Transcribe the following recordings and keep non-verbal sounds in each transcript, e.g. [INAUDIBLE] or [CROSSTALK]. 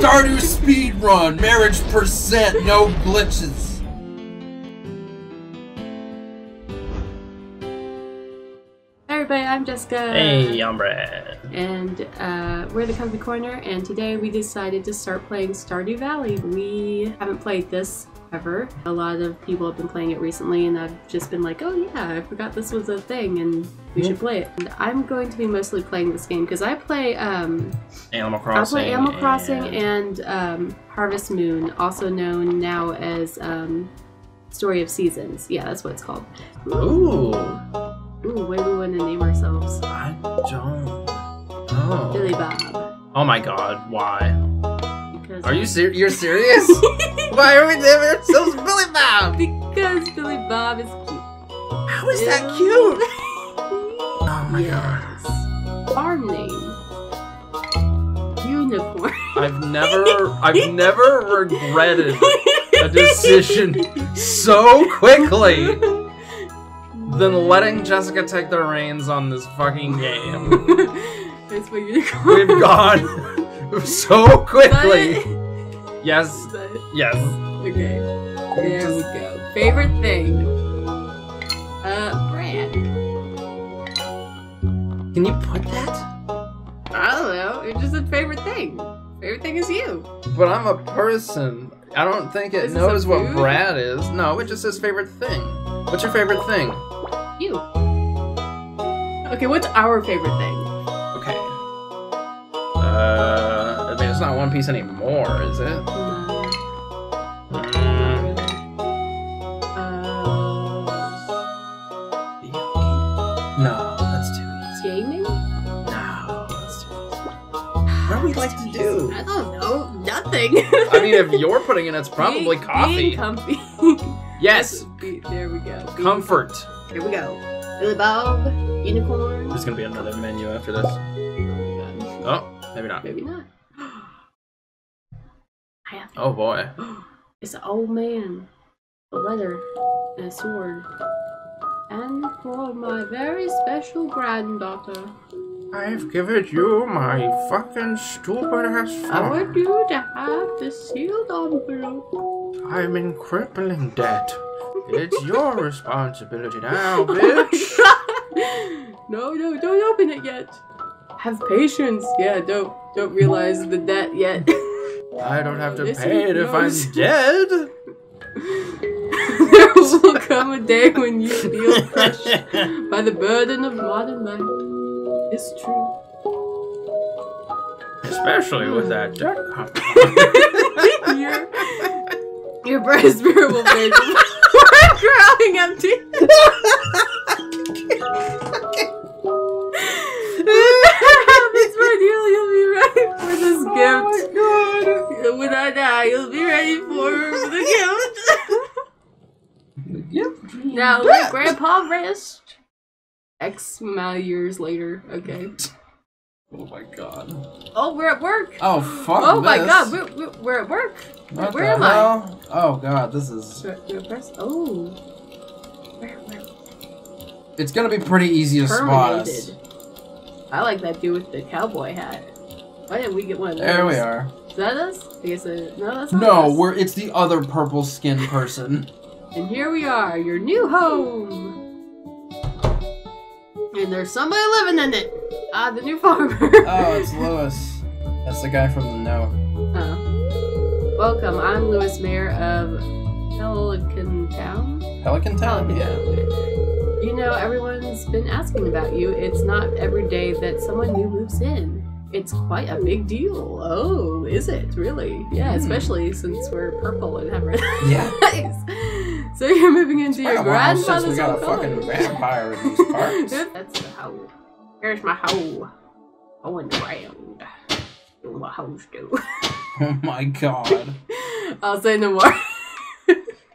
Stardew speed run, marriage percent, no glitches. Hi everybody, I'm Jessica. Hey, I'm Brad. And uh, we're the Comfy Corner, and today we decided to start playing Stardew Valley. We haven't played this ever. A lot of people have been playing it recently, and I've just been like, oh yeah, I forgot this was a thing, and we should play it. And I'm going to be mostly playing this game because I play um, Animal Crossing. I play Animal Crossing and- and um, Harvest Moon, also known now as um, Story of Seasons. Yeah, that's what it's called. Ooh. Ooh, what do we want to name ourselves? I don't know. Billy Bob. Oh my god, why? Are you ser- You're [LAUGHS] serious? why are we naming ourselves [LAUGHS] Billy Bob? Because Billy Bob is cute. How is that cute? [LAUGHS] oh my yes. Farm name. Unicorn. I've never, I've never regretted a decision so quickly than letting Jessica take the reins on this fucking game. That's my unicorn. We've gone [LAUGHS] so quickly. [LAUGHS] Yes, Is [LAUGHS] yes. Okay. There we go. Favorite thing. Uh, Brad. Can you put that? I don't know. It just a favorite thing. Favorite thing is you. But I'm a person. I don't think it this knows what? Brad is. No, it just says favorite thing. What's your favorite thing? You. Okay, what's our favorite thing? One Piece anymore, is it? No, Mm. Uh, no, that's too gaming? No, that's too easy. What do we like to do? I don't know. Nothing. I mean, if you're putting in, it's probably Being- coffee. Being comfy. [LAUGHS] Yes, Be- there we go. Being- comfort. Here we go. Billy Bob, unicorn. There's gonna be another menu after this. Oh, Oh, maybe not. Maybe not. Oh boy. [GASPS] It's an old man. A letter and a sword. And for my very special granddaughter, I've given you my fucking stupid ass phone. I want you to have the sealed envelope. I'm in crippling debt. [LAUGHS] It's your responsibility [LAUGHS] now, oh bitch. no, no, don't open it yet. Have patience. Yeah, don't don't realize the debt yet. [LAUGHS] I don't have to Listen, pay it if. I'm dead. [LAUGHS] there will come a day when you feel crushed by the burden of modern life. It's true. Especially with that debt [LAUGHS] your, your breast will be growing empty. [LAUGHS] That's what you'll, you'll be ready for this gift. Oh my god. When I die, you'll be ready for the [LAUGHS] gift. Yep. Now let Grandpa rest. X amount of years later. Okay. Oh my god. Oh, we're at work. Oh fuck Oh my god, we're, we're, we're at work. What Where the am I? Oh god, this is. Do I- do press? Oh. Where, where? It's gonna be pretty easy to spot us. I like that dude with the cowboy hat. Why didn't we get one of those? There we are. Is that us? I guess it, no, that's not No, us. we're it's the other purple skinned person. And here we are, your new home. And there's somebody living in it. Ah, the new [LAUGHS] farmer. Oh, it's Lewis. That's the guy from the note. Oh. Welcome, I'm Lewis, Mayor of Pelican Town. Pelican Town? Pelican Yeah. Town. You know, everyone's been asking about you. It's not every day that someone new moves in. It's quite a big deal. Oh, is it really? Yeah, Hmm. especially since we're purple and have red Yeah. [LAUGHS] eyes. So you're moving into your grandfather's since we got a fucking vampire in these [LAUGHS] parts. That's the hoe. Here's my hoe. Going around. Doing what hoes do. [LAUGHS] Oh my god. I'll say no more.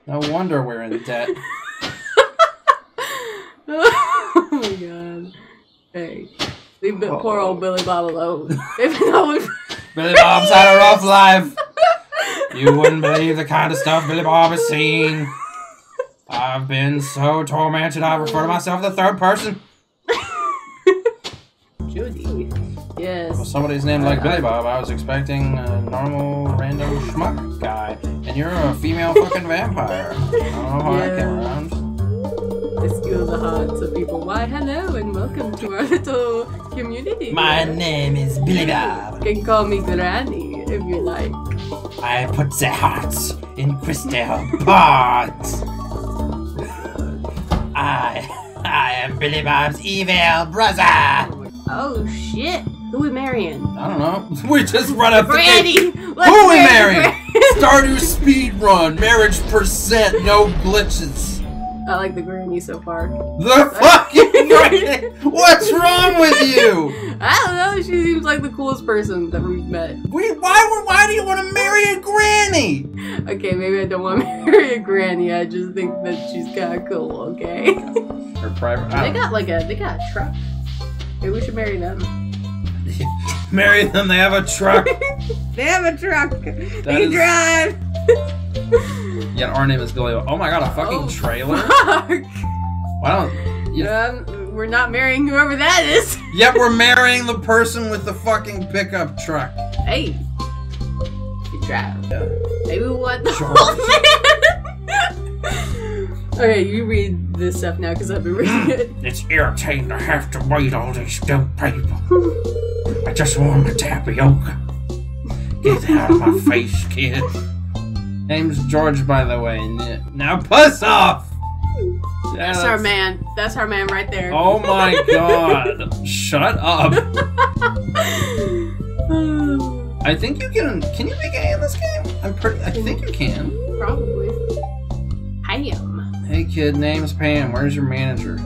No wonder we're in debt. [LAUGHS] oh my god. Hey. Leave the poor old Billy Bob alone. They've been [LAUGHS] always Billy Bob's had a rough life. [LAUGHS] You wouldn't believe the kind of stuff Billy Bob has seen. I've been so tormented I refer to myself in the third person. Judy. Yes. somebody's name like uh, Billy Bob, I was expecting a normal random schmuck guy, and you're a female fucking vampire. Oh, I don't know how that came Yeah. around. I steal the hearts of people. Why, hello and welcome to our [LAUGHS] little community. My name is Billy Bob. You can call me Granny if you like. I put the hearts in crystal pots. I, I am Billy Bob's evil brother. Oh shit! Who we marrying? I don't know. [LAUGHS] We just run up. Let's Who we marry marrying? [LAUGHS] Stardew speed run, marriage percent, no glitches. I like the granny so far. The fucking [LAUGHS] Granny. What's wrong with you? I don't know. She seems like the coolest person that we've met. We, why, why do you want to marry a granny? Okay, maybe I don't want to [LAUGHS] marry a granny. I just think that she's kind of cool. Okay. Her private. they got like a they got a truck. Maybe we should marry them. [LAUGHS] marry them. They have a truck. They have a truck. That they is- can drive. Yeah, our name is Billy. Oh my god, a fucking Oh. trailer. Fuck. Why don't? Yeah. Um, we're not marrying whoever that is. [LAUGHS] Yep, we're marrying the person with the fucking pickup truck. Hey. Good drive. Yeah. Maybe we want the Sure. whole man. [LAUGHS] okay, you read this stuff now because I've been reading it. It's irritating to have to read all these dumb people. I just want my tapioca. Get that out of my face, kid. Name's George, by the way. Now puss off! Yeah, That's our man. That's our man right there. Oh my [LAUGHS] god. Shut up. [SIGHS] I think you can. Can you be gay in this game? I'm pretty. I think you can. Probably. I am. Hey kid, name's Pam. Where's your manager?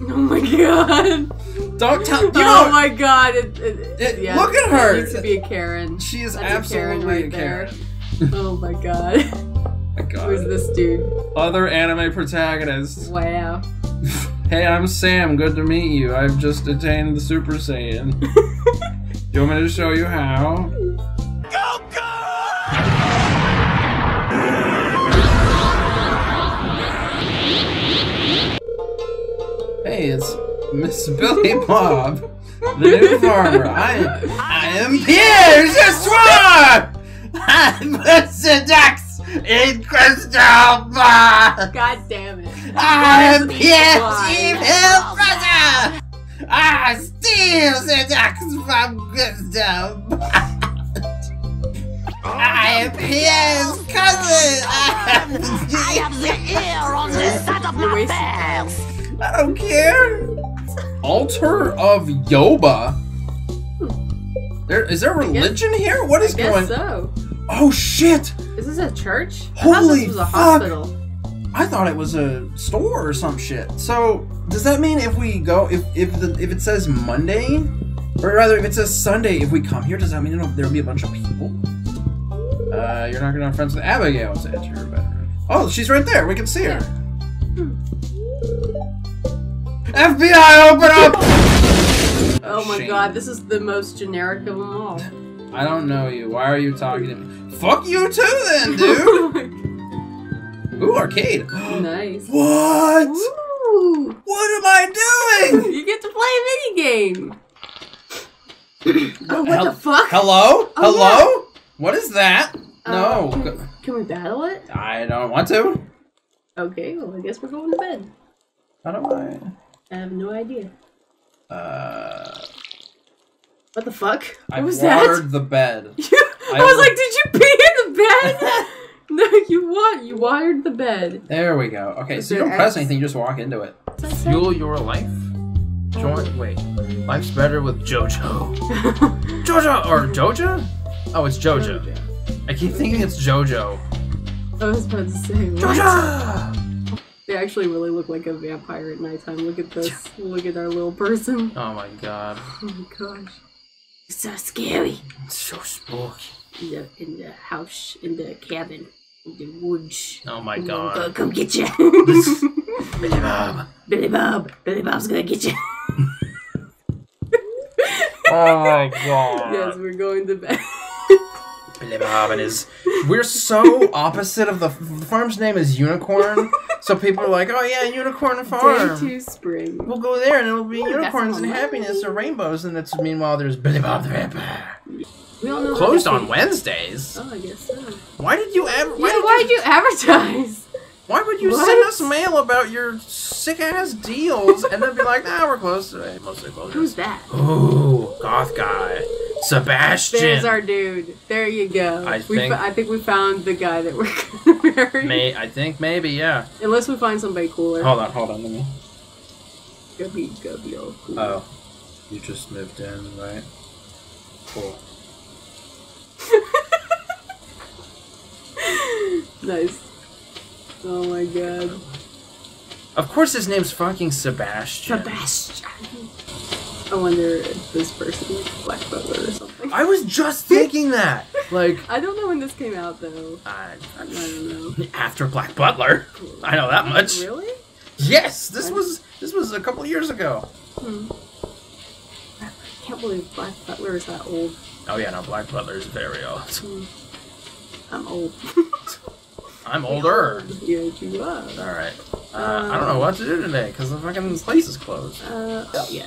Oh my god. Don't tell. You [LAUGHS] oh my god. It, it, It- yeah, look at her. Needs to be a Karen. she is That's a Karen right a there. Karen. Oh my god. [LAUGHS] My God. Who's this dude? Other anime protagonists. Wow. [LAUGHS] Hey, I'm Sam. Good to meet you. I've just attained the Super Saiyan. Do [LAUGHS] you want me to show you how? Hey, it's Miss Billy Bob, the new farmer. I, I am Pierre Jessoir! I put the ducks in crystal bar! God damn it. I am Where's the evil brother! I steal the ducks from crystal I am Pierre's cousin! I have the ear on the [LAUGHS] side of my wasting face. I don't care. Altar of Yoba. Hmm. There is there religion here? What I is guess going? so. Oh shit! Is this a church? I Holy thought this was a fuck. hospital. I thought it was a store or some shit. So does that mean if we go, if if the if it says Monday, or rather if it says Sunday, if we come here, does that mean there'll, there'll be a bunch of people? Uh, you're not gonna have friends with Abigail to enter your bedroom. Oh, she's right there. We can see her. FBI, open up! Oh my Shame. god, this is the most generic of them all. I don't know you. Why are you talking to me? Fuck you too, then, [LAUGHS] dude. Ooh, arcade. [GASPS] nice. What? Ooh, What am I doing? [LAUGHS] you get to play a mini game. [COUGHS] oh, what Hel- the fuck? Hello? Oh, Hello? What is that? No. Uh, go- Can we battle it? I don't want to. Okay, well I guess we're going to bed. How do I? I have no idea. Uh, What the fuck? What I was watered the bed. [LAUGHS] that? I, I was like, did you pee in the bed? [LAUGHS] no, you what? You watered the bed. There we go. Okay, Is so you don't press X? anything, you just walk into it. What's that say? Fuel your life. Join. Wait. Life's better with JoJo. [LAUGHS] JoJo or Joja? Oh, it's Jojo. I keep thinking it's JoJo. I was about to say. what? Joja! They actually really look like a vampire at nighttime. Look at this. Look at our little person. Oh my god. Oh my gosh. It's so scary. It's so spooky. In the, in the house, in the cabin, in the woods. Oh my I'm god. come get you. [LAUGHS] Billy Bob. Billy Bob. Billy Bob's gonna get you. [LAUGHS] Oh my god. yes, we're going to bed. Billy Bob and his. We're so opposite of the, the farm's name is Unicorn, [LAUGHS] So people are like, oh yeah, Unicorn Farm." Day Farm. two spring. We'll go there and it'll be Ooh, unicorns and happiness or rainbows. And it's meanwhile there's Billy Bob the Vampire. We all know Closed on Wednesdays. Oh, I guess so. Why did you ever? Yeah, Why did why'd you advertise? Why would you What? send us mail about your sick ass deals and then be like, nah, we're closed today. Mostly closed. Who's that? Ooh, goth guy. Sebastian. There's our dude. There you go. I we think- I think we found the guy that we're [LAUGHS] gonna marry. May I think maybe yeah. Unless we find somebody cooler. Hold on, hold on, let me. Gubby, gubby, oh, cool. Oh, you just moved in, right? Cool. [LAUGHS] nice. Oh my god. Of course, his name's fucking Sebastian. Sebastian. I wonder if this person is Black Butler or something. I was just thinking that. [LAUGHS] Like, I don't know when this came out though. I, I don't know. after Black Butler, I know that much. Really? Yes, this was this was a couple years ago. Hmm. I can't believe Black Butler is that old. Oh yeah, no, Black Butler is very old. Hmm. I'm old. [LAUGHS] I'm older. Yeah, you are. All right. Uh, I don't know what to do today because the fucking place is closed. Uh, oh yeah,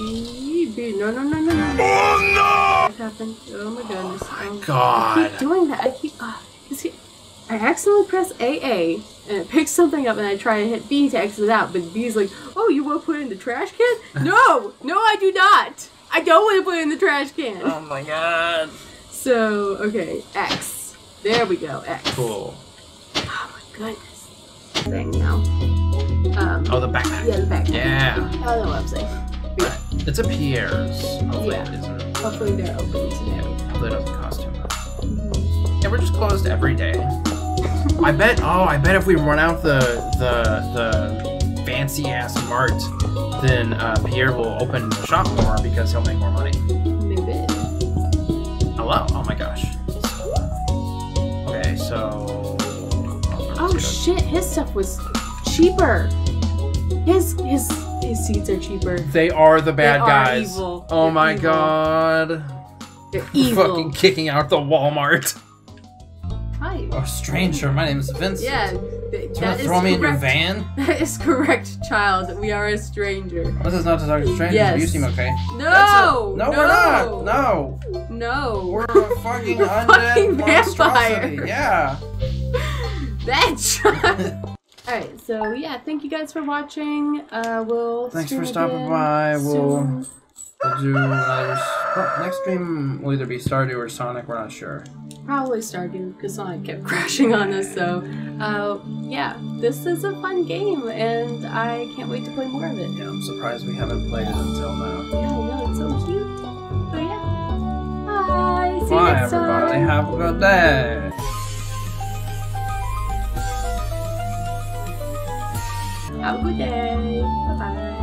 Eee, No, no, no, no, no. Oh no! What happened? Oh my goodness. Oh I God. keep doing that. I keep. Uh, is he, I accidentally press AA and it picks something up, and I try to hit B to exit it out, but B's like, "Oh, you want to put it in the trash can?" [LAUGHS] no, no, I do not. I don't want to put it in the trash can. Oh my god. So okay, X. There we go. X. Cool. Oh my goodness. Thing now. Um. Oh, the backpack. Yeah, the back. Yeah. I don't know what I'm saying. It's a Pierre's. Hopefully Yeah. it isn't. Hopefully they're open today. Hopefully it doesn't cost too much. Yeah, we're just closed every day. I bet. Oh, I bet if we run out the the the fancy ass mart, then uh, Pierre will open the shop more because he'll make more money. Maybe. Hello. Oh my gosh. Okay, so. Oh shit, his stuff was cheaper. His his his seats are cheaper. They are the bad They guys. Oh They're my evil. god. They're [LAUGHS] evil. Fucking kicking out the Walmart. Hi. Oh, stranger, my name is Vincent. Yeah, th- Do you want to throw me in your van? [LAUGHS] That is correct, child. We are a stranger. This is not to talk to strangers. Yes. You seem okay. No, no, no, we're not. No, no. we're a [LAUGHS] fucking undead fucking monstrosity. vampire. Yeah. that child. All right, so yeah, thank you guys for watching. Uh, we'll. Thanks for stopping by. We'll-. We'll do another. well, next stream will either be Stardew or Sonic. We're not sure. Probably Stardew because Sonic kept [LAUGHS] crashing on us. So, uh, yeah, this is a fun game, and I can't wait to play more of it. Yeah, I'm surprised we haven't played it until now. Yeah, I know it's so cute. So yeah, bye. See you Bye, next everybody. time. Have a good day. Have a good day. Bye bye.